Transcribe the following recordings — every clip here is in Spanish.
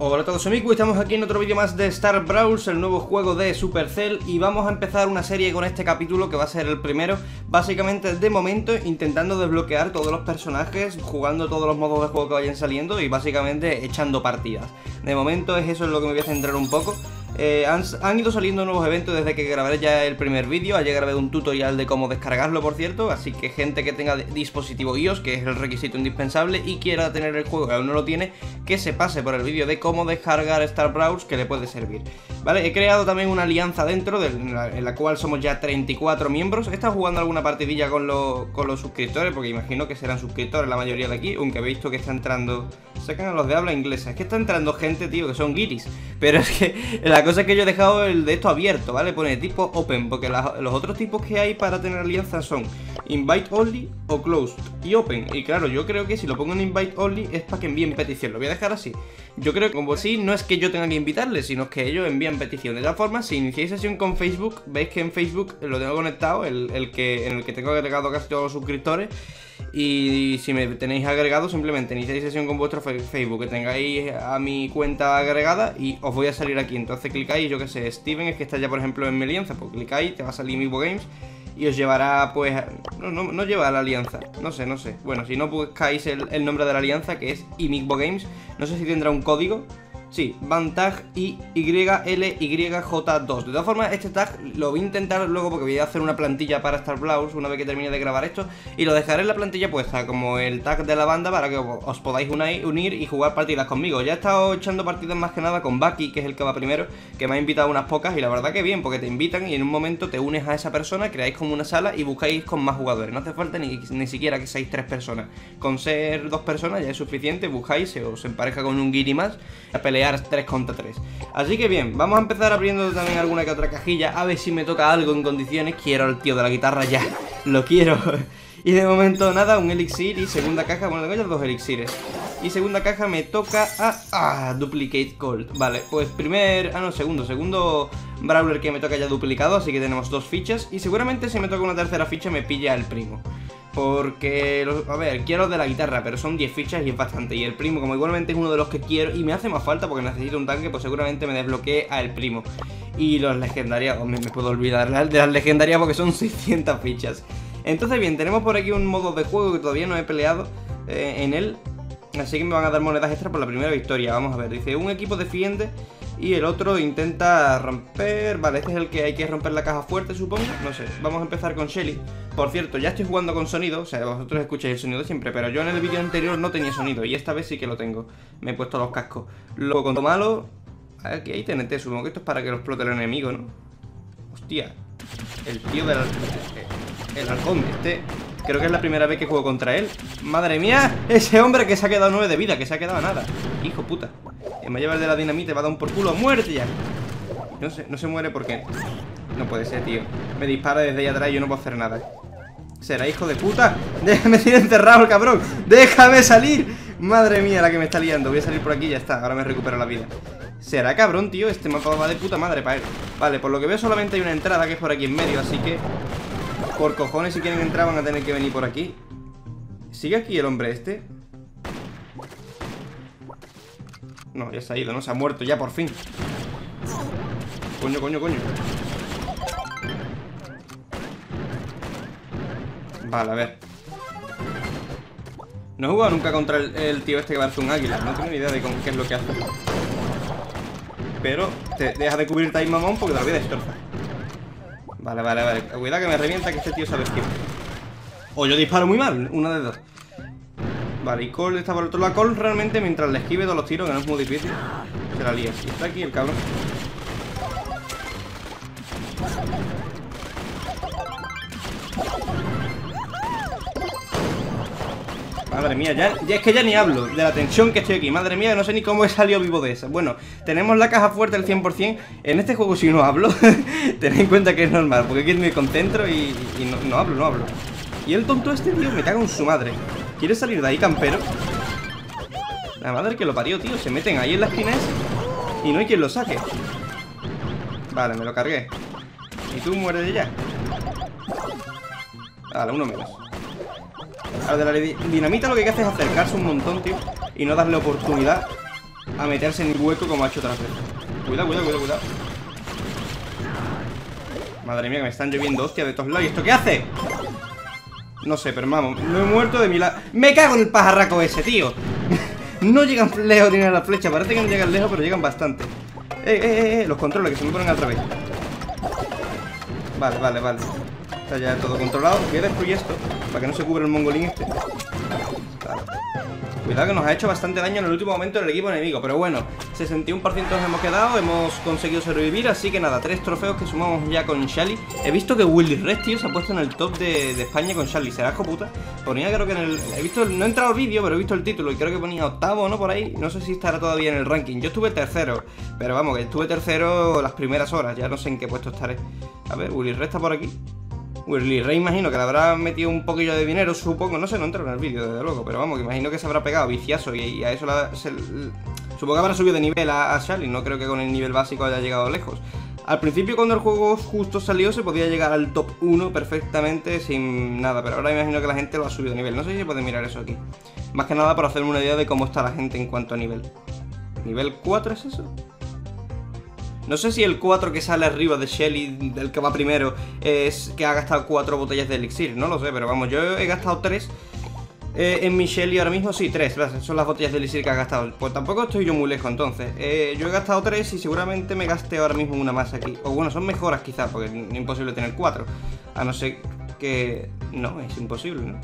Hola a todos, y estamos aquí en otro vídeo más de Star Brawls, el nuevo juego de Supercell Y vamos a empezar una serie con este capítulo que va a ser el primero Básicamente, de momento, intentando desbloquear todos los personajes Jugando todos los modos de juego que vayan saliendo y básicamente echando partidas. De momento es eso en lo que me voy a centrar un poco eh, han, ido saliendo nuevos eventos desde que grabé ya el primer vídeo. Ayer grabé un tutorial de cómo descargarlo, por cierto. Así que gente que tenga dispositivo iOS, que es el requisito indispensable, y quiera tener el juego que aún no lo tiene, que se pase por el vídeo de cómo descargar Star Browse, que le puede servir. Vale, he creado también una alianza dentro, en, la, cual somos ya 34 miembros. He estado jugando alguna partidilla con, con los suscriptores, porque imagino que serán suscriptores la mayoría de aquí, aunque he visto que está entrando... Sacan a los de habla inglesa. Es que está entrando gente, tío, que son guiris. Pero es que la cosa es que yo he dejado el de esto abierto, ¿vale? Pone tipo open, porque los otros tipos que hay para tener alianzas son invite only o closed y open. Y claro, yo creo que si lo pongo en invite only es para que envíen petición. Lo voy a dejar así. Yo creo que como si no es que yo tenga que invitarles, sino que ellos envían petición. De todas formas, si iniciáis sesión con Facebook, veis que en Facebook lo tengo conectado, el, que, en el que tengo agregado casi todos los suscriptores. Y si me tenéis agregado, simplemente iniciáis sesión con vuestro Facebook, que tengáis a mi cuenta agregada y os voy a salir aquí. Entonces clicáis, yo que sé, Steven es que está ya por ejemplo en mi alianza, pues clicáis, te va a salir Mibo Games y os llevará pues... No, no, no, lleva a la alianza, no sé, no sé. Bueno, si no buscáis el, el nombre de la alianza, que es Imigbo Games, no sé si tendrá un código Sí, van tag YLYJ2 De todas formas, este tag lo voy a intentar luego porque voy a hacer una plantilla para Star Blouse una vez que termine de grabar esto. Y lo dejaré en la plantilla puesta como el tag de la banda para que os podáis unir y jugar partidas conmigo. Ya he estado echando partidas más que nada con Bucky, que es el que va primero Que me ha invitado unas pocas y la verdad que bien Porque te invitan y en un momento te unes a esa persona, creáis como una sala y buscáis con más jugadores. No hace falta ni, ni siquiera que seáis tres personas. Con ser dos personas ya es suficiente, buscáis, se os empareja con un guiri más a pelear 3 contra 3 Así que bien, vamos a empezar abriendo también alguna que otra cajilla A ver si me toca algo en condiciones. Quiero al tío de la guitarra ya, lo quiero. Y de momento nada, un elixir y segunda caja. Bueno, tengo ya dos elixires. Y segunda caja me toca a... Ah, Duplicate Gold. Vale, pues primer... Ah, no, segundo Segundo Brawler que me toca ya duplicado Así que tenemos dos fichas. Y seguramente si me toca una tercera ficha me pilla el primo porque, a ver, quiero de la guitarra, pero son 10 fichas y es bastante. Y el primo, como igualmente es uno de los que quiero y me hace más falta porque necesito un tanque, pues seguramente me desbloquee a el primo. Y los legendarios, oh, me, puedo olvidar de las legendarias porque son 600 fichas. Entonces bien, tenemos por aquí un modo de juego que todavía no he peleado eh, en él. Así que me van a dar monedas extra por la primera victoria. Vamos a ver, dice, un equipo defiende y el otro intenta romper... Vale, este es el que hay que romper la caja fuerte, supongo. No sé, vamos a empezar con Shelly. Por cierto, ya estoy jugando con sonido. O sea, vosotros escucháis el sonido siempre. Pero yo en el vídeo anterior no tenía sonido. Y esta vez sí que lo tengo. Me he puesto los cascos. Luego, con lo malo... Aquí hay TNT, supongo que esto es para que lo explote el enemigo, ¿no? Hostia. El tío del... El halcón, este... Creo que es la primera vez que juego contra él. ¡Madre mía! Ese hombre que se ha quedado nueve de vida Que se ha quedado nada. Hijo puta. Me lleva el de la dinamita Va a dar un por culo ¡Muerte ya! No se, no se muere porque... No puede ser, tío. Me dispara desde allá atrás y yo no puedo hacer nada. ¿Será hijo de puta? Déjame ir enterrado cabrón. ¡Déjame salir! Madre mía, la que me está liando. Voy a salir por aquí y ya está. Ahora me recupero la vida. Será cabrón, tío Este mapa va de puta madre para él. Vale, por lo que veo solamente hay una entrada Que es por aquí en medio Así que por cojones, si quieren entrar van a tener que venir por aquí. ¿Sigue aquí el hombre este? No, ya se ha ido, ¿no? Se ha muerto ya, por fin. Coño, coño, coño. Vale, a ver. No he jugado nunca contra el, tío este que parece un águila No tengo ni idea de qué es lo que hace. Pero te deja de cubrirte ahí, mamón Porque te lo voy a destrozar Vale, vale, vale. Cuidado que me revienta que este tío sabe esquivar. O yo disparo muy mal, una de dos. Vale, y Cole está por el otro lado. Cole realmente mientras le esquive todos los tiros Que no es muy difícil Se la lía. Está aquí el cabrón Madre mía, ya, es que ya ni hablo de la tensión que estoy aquí. Madre mía, no sé ni cómo he salido vivo de esa. Bueno, tenemos la caja fuerte al 100% En este juego si no hablo Tened en cuenta que es normal Porque aquí me concentro y, no, hablo, no hablo. Y el tonto este, tío, me cago en su madre. ¿Quiere salir de ahí, campero? La madre que lo parió, tío Se meten ahí en la esquina Y no hay quien lo saque. Vale, me lo cargué. Y tú mueres de ya Vale, uno menos a de la dinamita lo que hay que hacer es acercarse un montón, tío Y no darle oportunidad a meterse en el hueco como ha hecho otras veces. Cuidado, cuidado, cuidado, cuidado. Madre mía, que me están lloviendo hostia de todos lados. ¿Y esto qué hace? No sé, pero vamos, no he muerto de mi lado. ¡Me cago en el pajarraco ese, tío! no llegan lejos ni a la flecha. Parece que no llegan lejos, pero llegan bastante. ¡Eh, eh, eh! eh los controles, que se me ponen al revés. Vale, vale, vale. Está ya todo controlado. Voy a destruir esto para que no se cubra el mongolín este. Cuidado que nos ha hecho bastante daño en el último momento el equipo enemigo Pero bueno, 61% nos hemos quedado Hemos conseguido sobrevivir, así que nada Tres trofeos que sumamos ya con Shally He visto que Willy Red, tío, se ha puesto en el top de, España con Shally ¿Será puta? Ponía creo que en el... He visto, no he entrado al vídeo, pero he visto el título Y creo que ponía octavo, ¿no? Por ahí No sé si estará todavía en el ranking Yo estuve tercero Pero vamos, que estuve tercero las primeras horas Ya no sé en qué puesto estaré A ver, Willy Red está por aquí Willy Ray imagino que le habrá metido un poquillo de dinero, supongo, no sé, no entro en el vídeo, desde luego, pero vamos, imagino que se habrá pegado viciazo y, a eso la, supongo que habrá subido de nivel a, a Charlie, no creo que con el nivel básico haya llegado lejos. Al principio cuando el juego justo salió se podía llegar al top 1 perfectamente sin nada, pero ahora imagino que la gente lo ha subido de nivel. No sé si se puede mirar eso aquí. Más que nada para hacerme una idea de cómo está la gente en cuanto a nivel. ¿Nivel 4 es eso? No sé si el 4 que sale arriba de Shelly, del que va primero, es que ha gastado 4 botellas de elixir. No lo sé, pero vamos, yo he gastado 3. Eh, en mi Shelly ahora mismo sí, 3, son las botellas de elixir que ha gastado. Pues tampoco estoy yo muy lejos entonces. Eh, yo he gastado 3 y seguramente me gaste ahora mismo una más aquí. O bueno, son mejoras quizás, porque es imposible tener 4. A no ser que... No, es imposible, ¿no?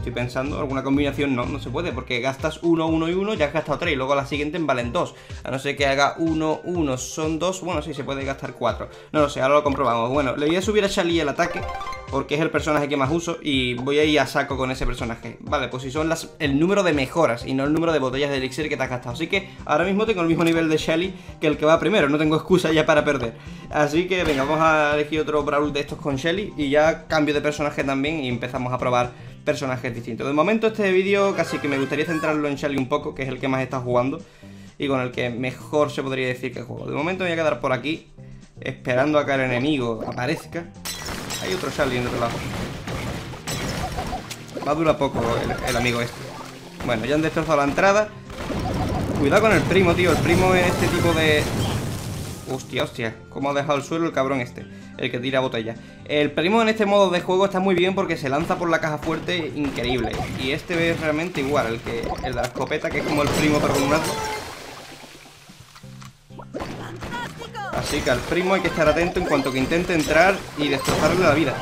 Estoy pensando, alguna combinación no, no se puede, porque gastas 1, 1 y 1, ya has gastado 3, y luego la siguiente valen 2. A no ser que haga 1, 1, son 2, bueno, sí, se puede gastar 4. No lo sé, ahora lo comprobamos. Bueno, le voy a subir a Charlie el ataque, porque es el personaje que más uso, y voy a ir a saco con ese personaje. Vale, pues si son las, el número de mejoras, y no el número de botellas de elixir que te has gastado. Así que ahora mismo tengo el mismo nivel de Shelly que el que va primero, no tengo excusa ya para perder. Así que venga, vamos a elegir otro Brawl de estos con Shelly, y ya cambio de personaje también, y empezamos a probar personajes distintos. De momento este vídeo casi que me gustaría centrarlo en Shelly un poco, que es el que más está jugando y con el que mejor se podría decir que juego. De momento me voy a quedar por aquí, esperando a que el enemigo aparezca. Hay otro Shelly en otro lado. Va a durar poco el, amigo este. Bueno, ya han destrozado la entrada. Cuidado con el primo, tío. El primo es este tipo de... Hostia, hostia. Cómo ha dejado el suelo el cabrón este el que tira botella. El primo en este modo de juego está muy bien porque se lanza por la caja fuerte increíble. Y este es realmente igual, el que el de la escopeta, que es como el primo un arco. Así que al primo hay que estar atento en cuanto que intente entrar y destrozarle la vida.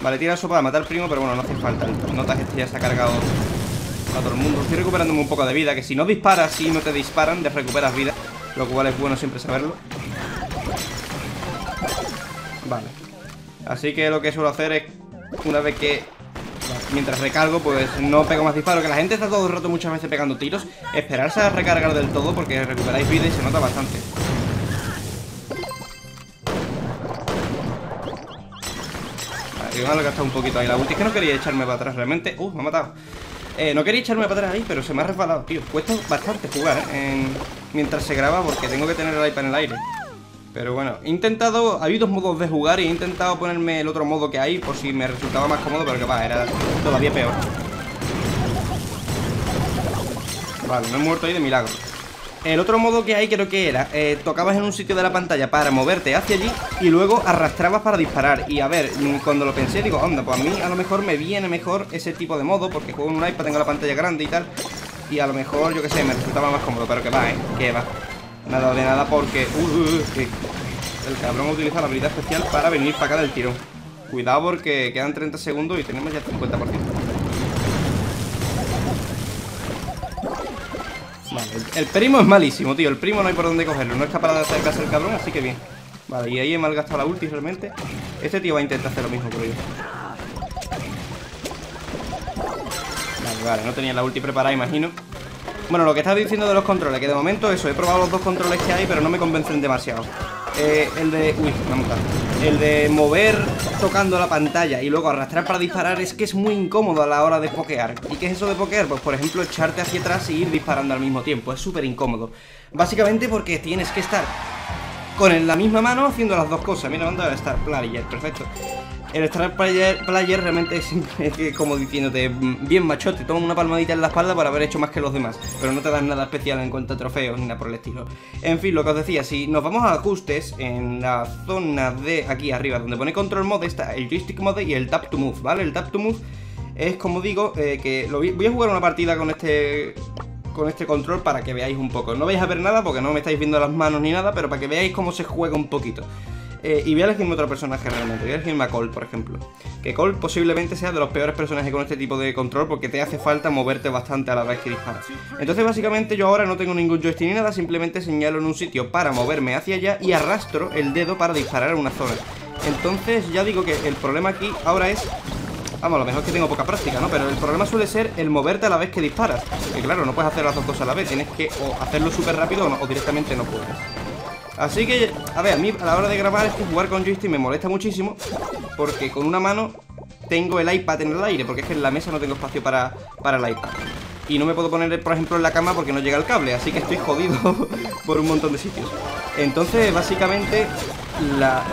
Vale, tira eso para matar al primo, pero bueno, no hace falta. Notas que este ya se ha cargado a todo el mundo. Estoy recuperándome un poco de vida, que si no disparas y no te disparan, te recuperas vida. Lo cual es bueno siempre saberlo. Vale. Así que lo que suelo hacer es Una vez que Mientras recargo, pues no pego más disparos Que la gente está todo el rato muchas veces pegando tiros Esperarse a recargar del todo Porque recuperáis vida y se nota bastante. Vale, me ha gastado un poquito ahí la ulti Es que no quería echarme para atrás realmente. Uh, me ha matado. Eh, no quería echarme para atrás ahí, pero se me ha resbalado, tío. Cuesta bastante jugar, ¿eh? Mientras se graba porque tengo que tener el iPad en el aire pero bueno, he intentado, hay dos modos de jugar y he intentado ponerme el otro modo que hay por si me resultaba más cómodo, pero que va, era todavía peor. Vale, no he muerto ahí de milagro. El otro modo que hay creo que era, eh, tocabas en un sitio de la pantalla para moverte hacia allí y luego arrastrabas para disparar. Y a ver, mm, cuando lo pensé digo, onda, pues a mí a lo mejor me viene mejor ese tipo de modo porque juego en un iPad, tengo la pantalla grande y tal. Y a lo mejor, yo qué sé, me resultaba más cómodo, pero que va, ¿eh? Que va. Nada de nada porque... Uh, uh, uh, el cabrón utiliza la habilidad especial para venir para acá del tirón. Cuidado porque quedan 30 segundos y tenemos ya 50%. Vale, el, primo es malísimo, tío. El primo no hay por dónde cogerlo. No es capaz de hacer caso el cabrón, así que bien. Vale, y ahí he malgastado la ulti realmente. Este tío va a intentar hacer lo mismo, creo yo. Vale, vale, no tenía la ulti preparada, imagino. Bueno, lo que estaba diciendo de los controles, que de momento eso, he probado los dos controles que hay, pero no me convencen demasiado. Eh, el de... Uy, me El de mover tocando la pantalla y luego arrastrar para disparar es que es muy incómodo a la hora de pokear. ¿Y qué es eso de pokear? Pues por ejemplo echarte hacia atrás y ir disparando al mismo tiempo. Es súper incómodo. Básicamente porque tienes que estar con la misma mano haciendo las dos cosas. Mira, manda a estar Player, perfecto. El Star player, realmente es, como diciéndote, mm, bien machote, toma una palmadita en la espalda por haber hecho más que los demás, pero no te dan nada especial en cuanto a trofeos ni nada por el estilo. En fin, lo que os decía, si nos vamos a ajustes, en la zona de aquí arriba, donde pone control mode, está el joystick mode y el tap to move, ¿vale? El tap to move es como digo, eh, que lo voy, a jugar una partida con este con este control para que veáis un poco. No vais a ver nada porque no me estáis viendo las manos ni nada, pero para que veáis cómo se juega un poquito. Eh, y voy a elegirme otro personaje realmente. Voy a elegirme a Cole, por ejemplo. Que Cole posiblemente sea de los peores personajes con este tipo de control porque te hace falta moverte bastante a la vez que disparas. Entonces, básicamente, yo ahora no tengo ningún joystick ni nada, simplemente señalo en un sitio para moverme hacia allá y arrastro el dedo para disparar en una zona. Entonces, ya digo que el problema aquí ahora es Vamos, lo mejor es que tengo poca práctica, ¿no? Pero el problema suele ser el moverte a la vez que disparas. Que claro, no puedes hacer las dos cosas a la vez. Tienes que o hacerlo súper rápido o, directamente no puedes. Así que, a ver, a mí a la hora de grabar es que jugar con joystick me molesta muchísimo Porque con una mano tengo el iPad en el aire Porque es que en la mesa no tengo espacio para, para el iPad. Y no me puedo poner, por ejemplo, en la cama porque no llega el cable Así que estoy jodido por un montón de sitios. Entonces, básicamente, la,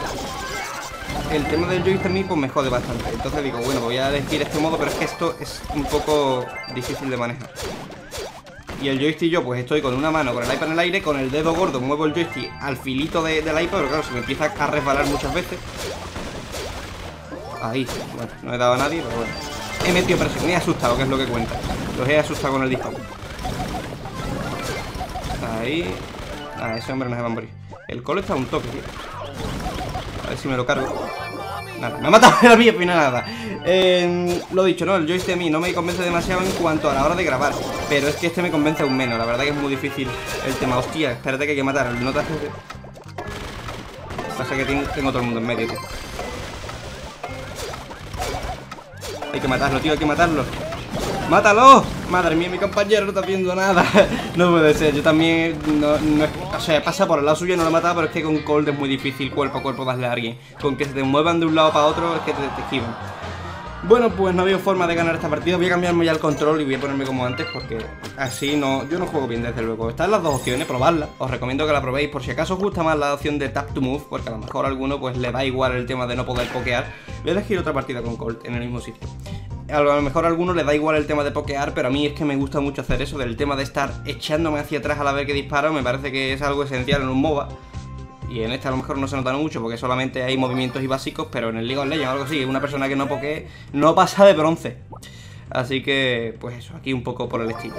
el tema del joystick a mí pues me jode bastante. Entonces digo, bueno, voy a elegir este modo Pero es que esto es un poco difícil de manejar y el joystick yo pues estoy con una mano con el iPad en el aire, con el dedo gordo muevo el joystick al filito del iPad, pero claro, se me empieza a resbalar muchas veces. Ahí, bueno, no he dado a nadie, pero bueno. He metido presión, me he asustado, que es lo que cuenta. Los he asustado con el disparo. Ahí. Ah, ese hombre no se va a morir. El colo está a un toque, tío. A ver si me lo cargo. Me ha matado la mía, pues nada. Eh, lo dicho, ¿no? El joystick a mí no me convence demasiado en cuanto a la hora de grabar. Pero es que este me convence aún menos. La verdad que es muy difícil el tema. Hostia, espérate que hay que matar. El nota Pasa que tengo, todo el mundo en medio, tío. Hay que matarlo, tío, hay que matarlo. ¡Mátalo! Madre mía, mi compañero no está viendo nada No puede ser, yo también no, O sea, pasa por el lado suyo, no lo he matado Pero es que con Cold es muy difícil cuerpo a cuerpo darle a alguien. Con que se te muevan de un lado para otro Es que te, te esquivan. Bueno, pues no había forma de ganar esta partida. Voy a cambiarme ya el control y voy a ponerme como antes Porque así no, yo no juego bien desde luego. Están las dos opciones, probarla. Os recomiendo que la probéis Por si acaso os gusta más la opción de tap to move Porque a lo mejor a alguno pues le da igual el tema de no poder pokear. Voy a elegir otra partida con Colt en el mismo sitio a lo mejor a alguno le da igual el tema de pokear, pero a mí es que me gusta mucho hacer eso, del tema de estar echándome hacia atrás a la vez que disparo, me parece que es algo esencial en un MOBA. Y en este a lo mejor no se nota mucho porque solamente hay movimientos y básicos, pero en el League of Legends o algo así, una persona que no pokee no pasa de bronce. Así que, pues eso, aquí un poco por el estilo.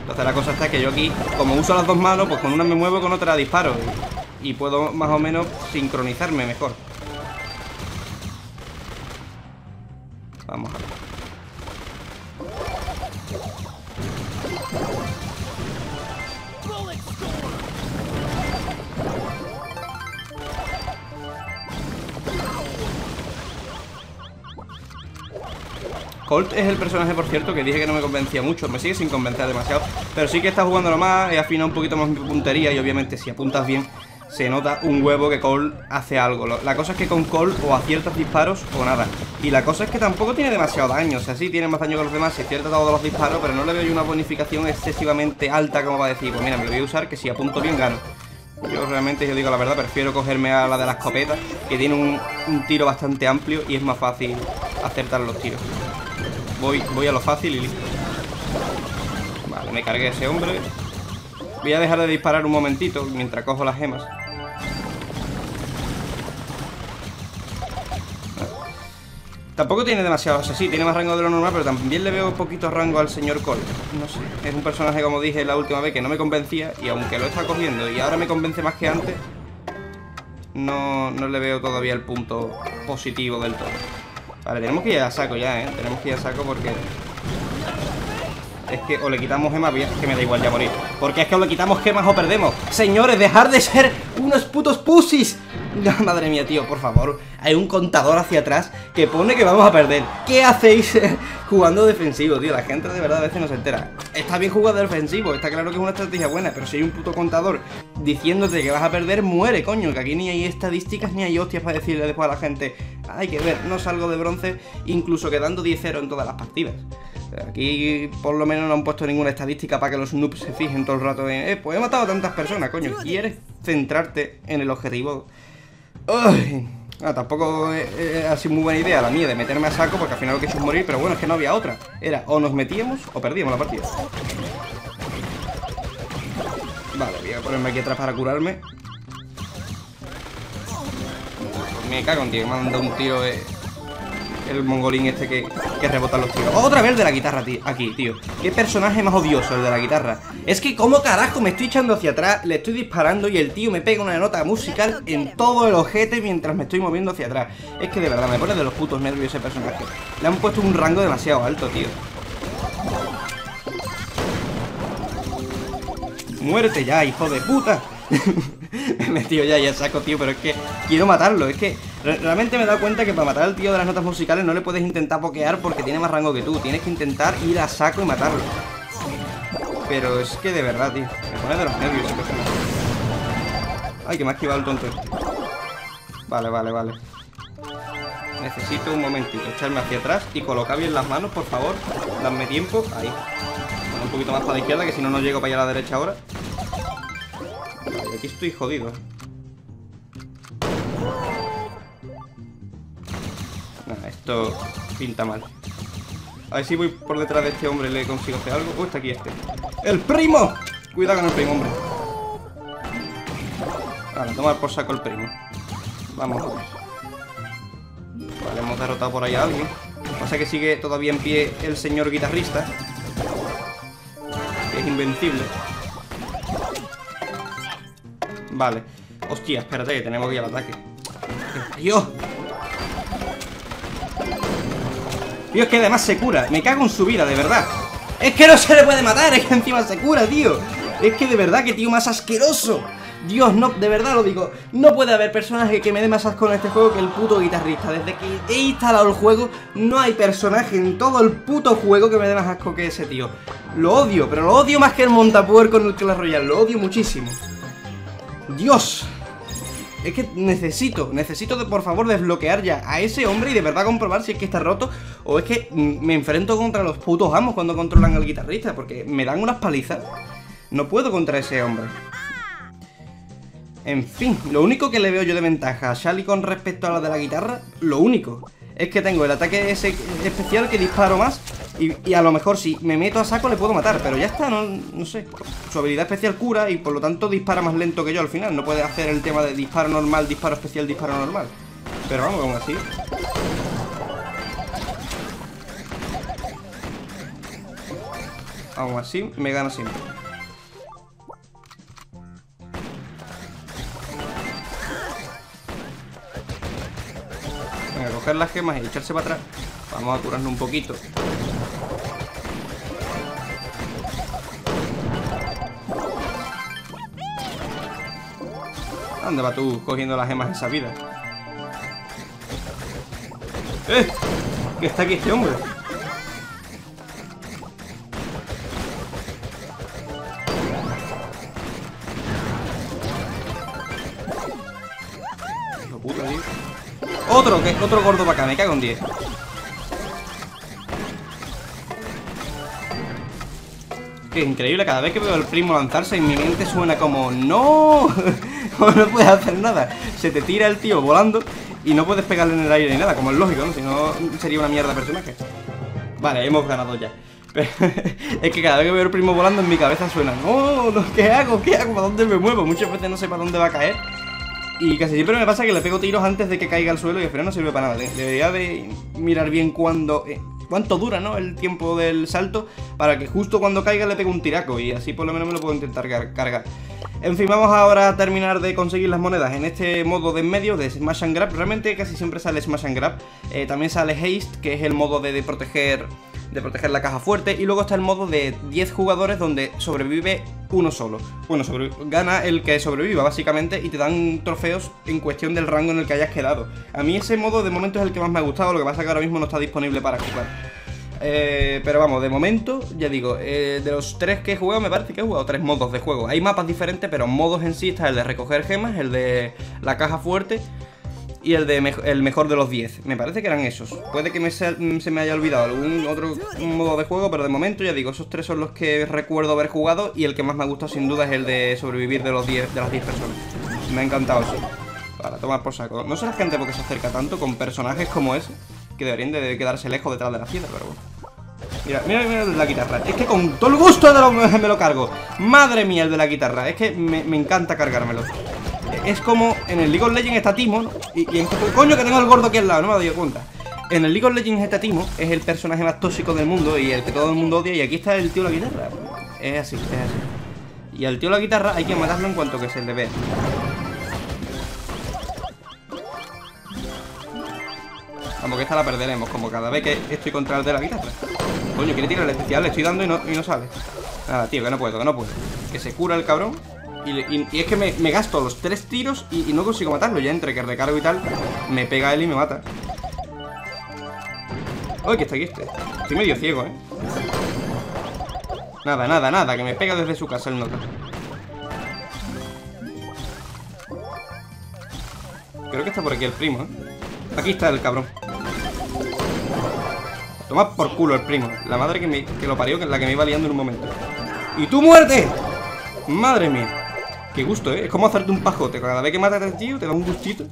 Entonces la cosa está que yo aquí, como uso las dos manos, pues con una me muevo, con otra disparo. Y puedo más o menos sincronizarme mejor. Vamos a ver. Colt es el personaje, por cierto, que dije que no me convencía mucho Me sigue sin convencer demasiado Pero sí que está jugando más He afinado un poquito más mi puntería Y obviamente si apuntas bien se nota un huevo que Cole hace algo. La cosa es que con Cole o aciertas disparos o nada. Y la cosa es que tampoco tiene demasiado daño. O sea, sí tiene más daño que los demás, se acierta todos los disparos, pero no le veo una bonificación excesivamente alta como va a decir. Pues mira, me lo voy a usar que si apunto bien gano. Yo realmente, yo digo la verdad, prefiero cogerme a la de la escopeta, que tiene un, tiro bastante amplio y es más fácil acertar los tiros. Voy, voy a lo fácil y listo. Vale, me cargué a ese hombre. Voy a dejar de disparar un momentito mientras cojo las gemas. Tampoco tiene demasiado, o sea, sí, tiene más rango de lo normal, pero también le veo poquito rango al señor Cole. No sé, es un personaje, como dije la última vez, que no me convencía, y aunque lo está cogiendo y ahora me convence más que antes, no, no le veo todavía el punto positivo del todo. Vale, tenemos que ir a saco ya, ¿eh? Tenemos que ir a saco porque... Es que o le quitamos gemas, que me da igual ya morir. Porque es que o le quitamos gemas o perdemos. Señores, dejar de ser unos putos pussies. Madre mía, tío, por favor. Hay un contador hacia atrás que pone que vamos a perder. ¿Qué hacéis jugando defensivo, tío? La gente de verdad a veces no se entera. Está bien jugar defensivo, está claro que es una estrategia buena, pero si hay un puto contador diciéndote que vas a perder, muere, coño. Que aquí ni hay estadísticas ni hay hostias para decirle después a la gente, hay que ver, no salgo de bronce, incluso quedando 10-0 en todas las partidas. Aquí por lo menos no han puesto ninguna estadística para que los noobs se fijen todo el rato en, eh, pues he matado a tantas personas, coño. ¿Quieres centrarte en el objetivo? Ah, tampoco es así muy buena idea la mía de meterme a saco porque al final lo que he es morir, pero bueno, es que no había otra. Era o nos metíamos o perdíamos la partida. Vale, voy a ponerme aquí atrás para curarme. Me cago en tío, me ha dado un tiro de el mongolín este que, que rebota los tiros. Otra vez de la guitarra, tío. Aquí, tío. Qué personaje más odioso el de la guitarra. Es que, ¿cómo carajo me estoy echando hacia atrás? Le estoy disparando y el tío me pega una nota musical en todo el ojete mientras me estoy moviendo hacia atrás. Es que de verdad me pone de los putos nervios ese personaje. Le han puesto un rango demasiado alto, tío. Muérete ya, hijo de puta. me he metido ya y saco, tío, pero es que quiero matarlo. Es que realmente me he dado cuenta que para matar al tío de las notas musicales no le puedes intentar pokear porque tiene más rango que tú. Tienes que intentar ir a saco y matarlo. Pero es que de verdad, tío, me pone de los nervios Ay, que me ha esquivado el tonto este. Vale, vale, vale. Necesito un momentito echarme hacia atrás y colocar bien las manos, por favor. Dame tiempo. Ahí. un poquito más para la izquierda, que si no, no llego para allá a la derecha ahora estoy jodido. esto pinta mal. A ver si voy por detrás de este hombre le consigo hacer algo. Oh, está aquí este. ¡El primo! Cuidado con el primo, hombre. Vale, tomar por saco el primo. Vamos. Vale, hemos derrotado por ahí a alguien. Pasa que sigue todavía en pie el señor guitarrista. Es invencible. Vale. Hostia, espérate, que tenemos que ir al ataque. ¡Dios! Dios, que además se cura. Me cago en su vida, de verdad. Es que no se le puede matar, es que encima se cura, tío. Es que de verdad, que tío más asqueroso. Dios, no, de verdad lo digo. No puede haber personaje que me dé más asco en este juego que el puto guitarrista. Desde que he instalado el juego, no hay personaje en todo el puto juego que me dé más asco que ese tío. Lo odio, pero lo odio más que el montapuer con el Clash Royale. Lo odio muchísimo. Dios Es que necesito, necesito de por favor desbloquear ya a ese hombre y de verdad comprobar si es que está roto o es que me enfrento contra los putos amos cuando controlan al guitarrista porque me dan unas palizas. No puedo contra ese hombre. En fin, lo único que le veo yo de ventaja a Shally con respecto a la de la guitarra, lo único, es que tengo el ataque ese especial que disparo más y, a lo mejor si me meto a saco le puedo matar, pero ya está, no, no sé. Su habilidad especial cura y por lo tanto dispara más lento que yo al final. No puede hacer el tema de disparo normal, disparo especial, disparo normal. Pero vamos, aún así. Aún así, me gana siempre. Las gemas y echarse para atrás. Vamos a curarnos un poquito. ¿Dónde va tú cogiendo las gemas de esa vida? ¡Eh! ¿Qué está aquí este hombre? Otro, gordo para acá, me cago en 10 Que increíble, cada vez que veo al primo lanzarse en mi mente suena como ¡No! no puedes hacer nada. Se te tira el tío volando y no puedes pegarle en el aire ni nada, como es lógico, ¿no? Si no, sería una mierda personaje. Vale, hemos ganado ya. es que cada vez que veo el primo volando en mi cabeza suena No, no, ¿qué hago? ¿Qué hago? ¿Para dónde me muevo? Muchas veces no sé para dónde va a caer Y casi siempre me pasa que le pego tiros antes de que caiga al suelo Y al final no sirve para nada Debería de mirar bien cuándo eh, cuánto dura, ¿no? El tiempo del salto Para que justo cuando caiga le pegue un tiraco Y así por lo menos me lo puedo intentar cargar en fin, vamos ahora a terminar de conseguir las monedas en este modo de en medio de Smash and Grab. Realmente casi siempre sale Smash and Grab. Eh, también sale Haste, que es el modo de, proteger de proteger la caja fuerte. Y luego está el modo de 10 jugadores donde sobrevive uno solo. Bueno, gana el que sobreviva básicamente y te dan trofeos en cuestión del rango en el que hayas quedado. A mí ese modo de momento es el que más me ha gustado, lo que pasa es que ahora mismo no está disponible para jugar. Eh, pero vamos, de momento, ya digo, eh, de los tres que he jugado, me parece que he jugado tres modos de juego. Hay mapas diferentes, pero modos en sí está el de recoger gemas, el de la caja fuerte y el de el mejor de los 10. Me parece que eran esos. Puede que se me haya olvidado algún otro modo de juego, pero de momento, ya digo, esos tres son los que recuerdo haber jugado y el que más me ha gustado sin duda es el de sobrevivir de, los 10, de las 10 personas. Me ha encantado eso. Para tomar por saco. No sé la gente por qué se acerca tanto con personajes como ese, que deberían de quedarse lejos detrás de la piedra, pero bueno. Mira, mira, mira el de la guitarra. Es que con todo el gusto de lo, me lo cargo. Madre mía, el de la guitarra. Es que me, encanta cargármelo. Es como en el League of Legends está Timo, ¿no? Y, y coño que tengo el gordo aquí al lado, no me dado cuenta. En el League of Legends está Timo, es el personaje más tóxico del mundo y el que todo el mundo odia. Y aquí está el tío de la guitarra. Es así, es así. Y al tío de la guitarra hay que matarlo en cuanto que se le vea. Como que esta la perderemos, como cada vez que estoy contra el de la guitarra. Coño, quiere tirar el especial, le estoy dando y no, y no sale. Nada, tío, que no puedo, que no puedo. Que se cura el cabrón. Y, es que me, gasto los tres tiros y, no consigo matarlo. Ya entre que recargo y tal, me pega él y me mata. Uy, que está aquí este. Estoy medio ciego, eh. Nada, nada, nada, que me pega desde su casa el nota. Creo que está por aquí el primo, ¿eh? Aquí está el cabrón. Toma por culo el primo. La madre que, me, que lo parió, que la que me iba liando en un momento. ¡Y tú muerte! Madre mía. Qué gusto, ¿eh? Es como hacerte un pajote. Cada vez que matas al tío te da un gustito.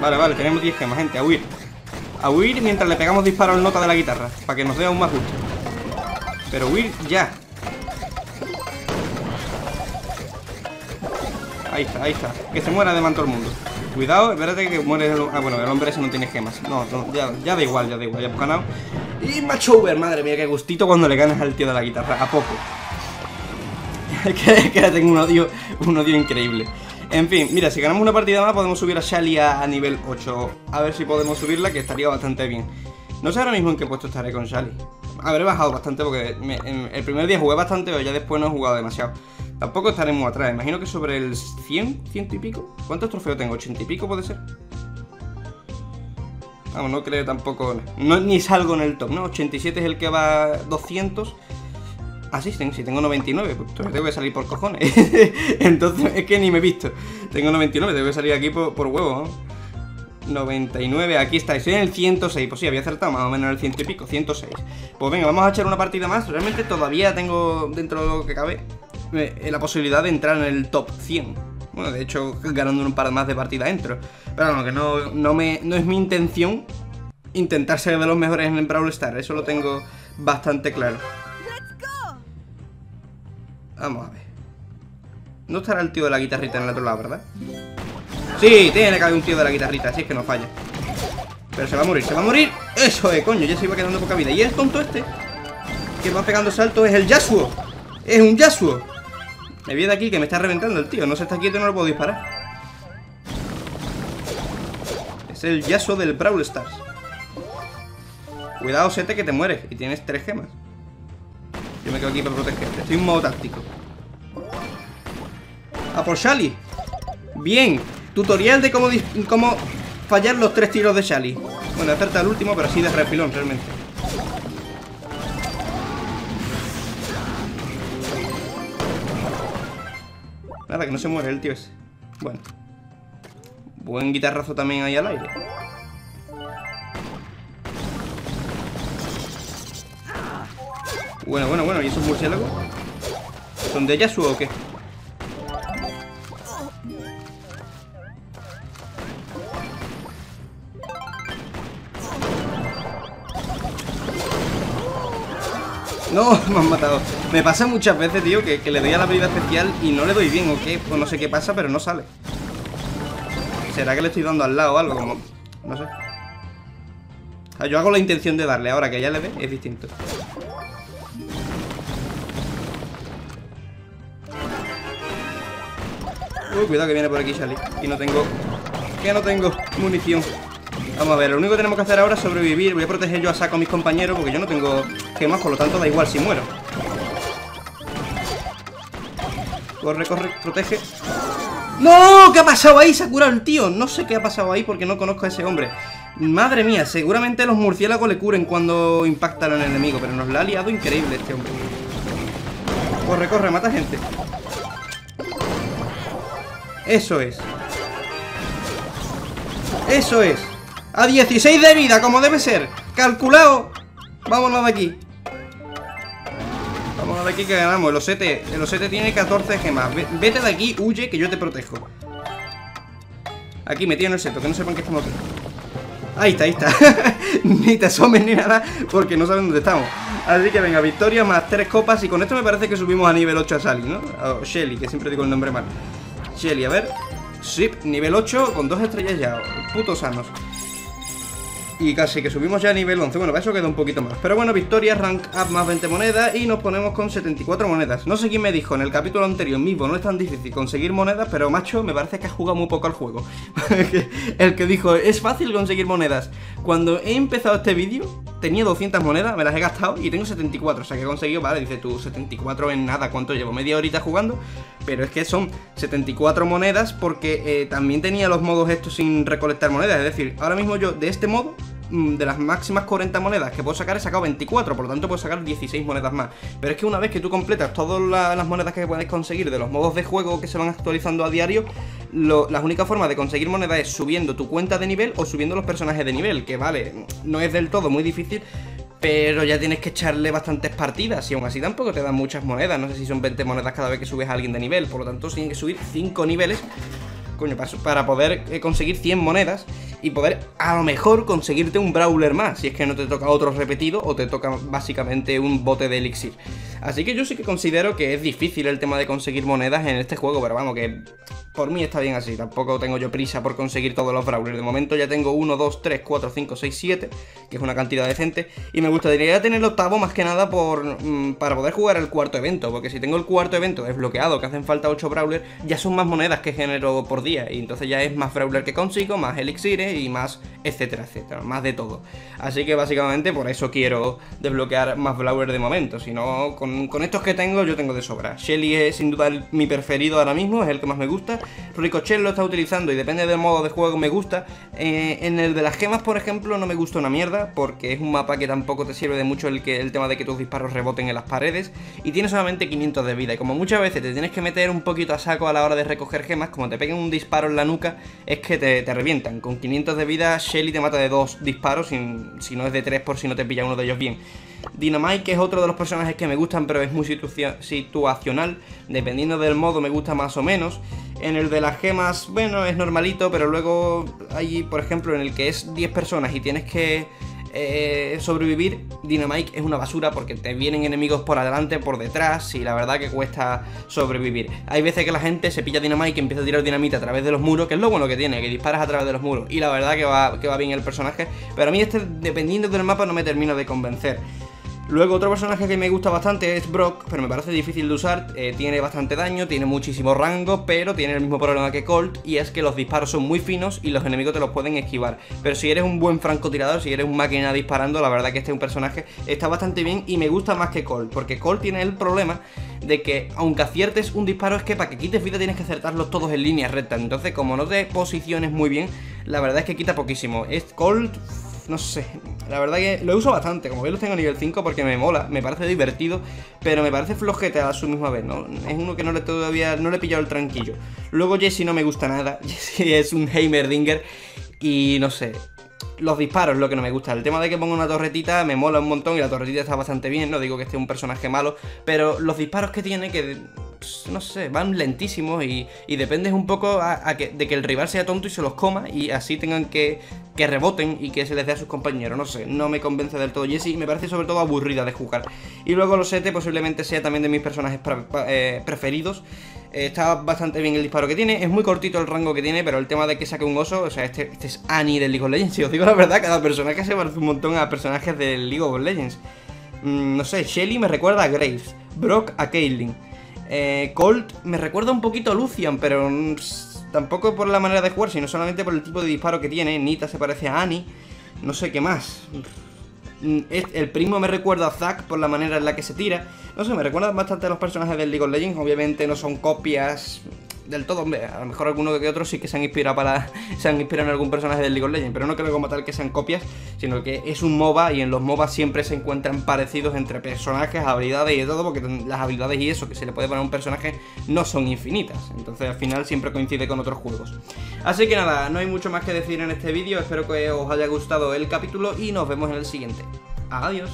Vale, vale, tenemos 10 gemas, gente. A huir. A huir mientras le pegamos disparo al nota de la guitarra. Para que nos dé aún más gusto. Pero huir ya. Ahí está, ahí está. Que se muera de manto el mundo. Cuidado, espérate que muere el... Ah, bueno, el hombre ese no tiene gemas. No, ya, ya, da igual, ya da igual, ya hemos ganado. Y macho over, madre mía, qué gustito cuando le ganas al tío de la guitarra. A poco. que, que tengo un odio, un odio increíble. En fin, mira, si ganamos una partida más podemos subir a Shali a, nivel 8. A ver si podemos subirla, que estaría bastante bien. No sé ahora mismo en qué puesto estaré con Shali. Habré bajado bastante porque el primer día jugué bastante, pero ya después no he jugado demasiado. Tampoco estaremos atrás, imagino que sobre el 100, ciento y pico. ¿Cuántos trofeos tengo? ¿80 y pico puede ser? Vamos, no creo tampoco... Ni salgo en el top, ¿no? 87 es el que va 200. Ah, sí, si tengo 99, pues tengo que salir por cojones. Entonces, es que ni me he visto. Tengo 99, tengo que salir aquí por, por huevo, ¿no? 99, aquí está, estoy en el 106 Pues sí, había acertado más o menos en el ciento y pico 106 Pues venga, vamos a echar una partida más Realmente todavía tengo, dentro de lo que cabe eh, la posibilidad de entrar en el top 100. Bueno, de hecho, ganando un par más de partidas entro. Pero bueno, que no, no, me, no es mi intención intentar ser de los mejores en el Brawl Stars. Eso lo tengo bastante claro. Vamos a ver. No estará el tío de la guitarrita en el otro lado, ¿verdad? Sí, tiene que haber un tío de la guitarrita, así es que no falla. Pero se va a morir, se va a morir. Eso es, coño, ya se iba quedando poca vida. Y el tonto este, que va pegando saltos, es el Yasuo. Es un Yasuo. Me viene aquí que me está reventando el tío. No se está quieto no lo puedo disparar. Es el Yasuo del Brawl Stars. Cuidado, Sete, que te mueres. Y tienes tres gemas. Yo me quedo aquí para protegerte. Estoy en modo táctico. A por Shali. Bien. Tutorial de cómo, cómo fallar los tres tiros de Shali. Bueno, acerta el último, pero así de refilón realmente. Que no se muere el tío ese. Bueno. Buen guitarrazo también ahí al aire. Bueno, bueno, bueno. ¿Y esos murciélagos? ¿Son de Yasuo o qué? No, me han matado. Me pasa muchas veces, tío, que, le doy a la habilidad especial y no le doy bien, ¿o qué? Pues no sé qué pasa, pero no sale. ¿Será que le estoy dando al lado o algo? Como... No sé. yo hago la intención de darle, ahora que ya le ve, es distinto. Uy, cuidado que viene por aquí Charlie. Y no tengo... Que no tengo munición. Vamos a ver, lo único que tenemos que hacer ahora es sobrevivir. Voy a proteger yo a saco a mis compañeros porque yo no tengo gemas, por lo tanto da igual si muero. Corre, corre, protege. ¡No! ¿Qué ha pasado ahí? Se ha curado el tío. No sé qué ha pasado ahí porque no conozco a ese hombre. Madre mía, seguramente los murciélagos le curen cuando impactan al enemigo, pero nos la ha liado increíble este hombre. Corre, corre, mata gente. Eso es. Eso es. A 16 de vida, como debe ser. Calculado. Vámonos de aquí. A ver aquí que ganamos. El osete, el osete tiene 14 gemas. Vete de aquí, huye, que yo te protejo. Aquí metido en el seto, que no sepan que estamos aquí. Ahí está, ahí está. ni te asomes ni nada, porque no saben dónde estamos. Así que venga, victoria más tres copas. Y con esto me parece que subimos a nivel 8 a Sally, ¿no? O Shelly, que siempre digo el nombre mal. Shelly, a ver. Sip, nivel 8 con dos estrellas ya. Putos sanos. Y casi que subimos ya a nivel 11 Bueno, para eso queda un poquito más. Pero bueno, victoria, rank up más 20 monedas Y nos ponemos con 74 monedas. No sé quién me dijo en el capítulo anterior mismo No es tan difícil conseguir monedas Pero macho, me parece que has jugado muy poco al juego. El que dijo, es fácil conseguir monedas Cuando he empezado este vídeo Tenía 200 monedas, me las he gastado Y tengo 74, o sea que he conseguido, vale, dice tú 74 en nada, ¿cuánto llevo? Media horita jugando Pero es que son 74 monedas Porque eh, también tenía los modos estos sin recolectar monedas Es decir, ahora mismo yo de este modo de las máximas 40 monedas que puedo sacar he sacado 24, por lo tanto puedo sacar 16 monedas más. Pero es que una vez que tú completas todas las monedas que puedes conseguir de los modos de juego que se van actualizando a diario, las únicas formas de conseguir monedas es subiendo tu cuenta de nivel o subiendo los personajes de nivel, que vale, no es del todo muy difícil, pero ya tienes que echarle bastantes partidas y aún así tampoco te dan muchas monedas, no sé si son 20 monedas cada vez que subes a alguien de nivel, por lo tanto tienes que subir 5 niveles coño, para, poder eh, conseguir 100 monedas y poder a lo mejor conseguirte un brawler más, si es que no te toca otro repetido o te toca básicamente un bote de elixir. Así que yo sí que considero que es difícil el tema de conseguir monedas en este juego, pero vamos, que por mí está bien así, tampoco tengo yo prisa por conseguir todos los brawlers. De momento ya tengo 1, 2, 3, 4, 5, 6, 7, que es una cantidad decente. Y me gustaría tener el octavo más que nada por, mm, para poder jugar el cuarto evento, porque si tengo el cuarto evento desbloqueado, que hacen falta 8 brawlers, ya son más monedas que genero por día. Y entonces ya es más brawler que consigo, más elixires y más etcétera, etcétera, más de todo. Así que básicamente por eso quiero desbloquear más brawlers de momento, si no, con, con estos que tengo yo tengo de sobra. Shelly es sin duda mi preferido ahora mismo, es el que más me gusta. Ricochet lo está utilizando y depende del modo de juego me gusta. Eh, en el de las gemas, por ejemplo, no me gusta una mierda porque es un mapa que tampoco te sirve de mucho el, que, el tema de que tus disparos reboten en las paredes y tiene solamente 500 de vida. Y como muchas veces te tienes que meter un poquito a saco a la hora de recoger gemas, como te peguen un disparo en la nuca, es que te, revientan. Con 500 de vida, Shelly te mata de dos disparos, si no es de tres por si no te pilla uno de ellos bien. Dynamite, es otro de los personajes que me gustan, pero es muy situacional. Dependiendo del modo, me gusta más o menos. En el de las gemas, bueno, es normalito, pero luego hay, por ejemplo, en el que es 10 personas y tienes que eh, sobrevivir, Dynamite es una basura porque te vienen enemigos por adelante, por detrás y la verdad que cuesta sobrevivir. Hay veces que la gente se pilla Dynamite y empieza a tirar dinamita a través de los muros, que es lo bueno que tiene, que disparas a través de los muros y la verdad que va, que va bien el personaje, pero a mí este, dependiendo del mapa, no me termino de convencer. Luego otro personaje que me gusta bastante es Brock, pero me parece difícil de usar, eh, tiene bastante daño, tiene muchísimo rango, pero tiene el mismo problema que Colt, y es que los disparos son muy finos y los enemigos te los pueden esquivar. Pero si eres un buen francotirador, si eres un máquina disparando, la verdad que este es un personaje está bastante bien y me gusta más que Colt, porque Colt tiene el problema de que aunque aciertes un disparo es que para que quites vida tienes que acertarlos todos en línea recta, entonces como no te posiciones muy bien, la verdad es que quita poquísimo. Es Colt no sé, la verdad que lo uso bastante, como veis lo tengo a nivel 5 porque me mola, me parece divertido, pero me parece flojete a su misma vez, ¿no? Es uno que no le todavía, no le he pillado el tranquillo. Luego Jesse no me gusta nada, Jesse es un Heimerdinger y no sé, los disparos lo que no me gusta. El tema de que ponga una torretita me mola un montón y la torretita está bastante bien. No digo que esté un personaje malo, pero los disparos que tiene, que pues, no sé, van lentísimos y, y dependes un poco de que el rival sea tonto y se los coma y así tengan que, que reboten y que se les dé a sus compañeros. No sé, no me convence del todo Jessie y me parece sobre todo aburrida de jugar. Y luego los 7 posiblemente sea también de mis personajes eh, preferidos. está bastante bien el disparo que tiene, es muy cortito el rango que tiene, pero el tema de que saque un oso, o sea, este, este es Annie del League of Legends. Si os digo la verdad, cada personaje se parece un montón a personajes del League of Legends. Mm, no sé, Shelly me recuerda a Graves, Brock a Caitlyn. Eh, Colt me recuerda un poquito a Lucian, pero tampoco por la manera de jugar, sino solamente por el tipo de disparo que tiene. Nita se parece a Annie, no sé qué más. El primo me recuerda a Zack por la manera en la que se tira. No sé, me recuerda bastante a los personajes del League of Legends. Obviamente no son copias del todo, hombre, a lo mejor alguno que otro sí que se han inspirado para. se han inspirado en algún personaje del League of Legends, pero no creo como tal que sean copias, sino que es un MOBA y en los MOBA siempre se encuentran parecidos entre personajes, habilidades y todo, porque las habilidades y eso que se le puede poner a un personaje no son infinitas. Entonces al final siempre coincide con otros juegos. Así que nada, no hay mucho más que decir en este vídeo, espero que os haya gustado el capítulo y nos vemos en el siguiente. Adiós.